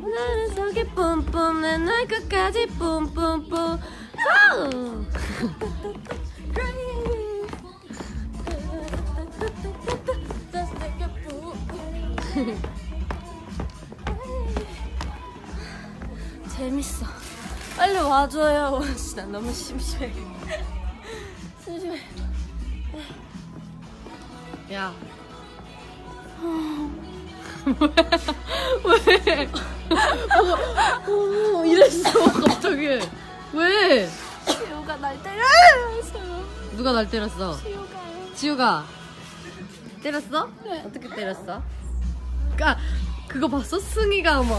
나는 속에 뿜뿜 내날 끝까지 뿜뿜뿜 재밌어. 빨리 와줘요. 나 너무 심심해. 심심해. 야. 왜? 어, 이랬어 갑자기. 왜? 지우가 날 때려요. 누가 날 때렸어? 지우가요. 지우가 때렸어? 네. 어떻게 때렸어? 아 그거 봤어? 승희가 막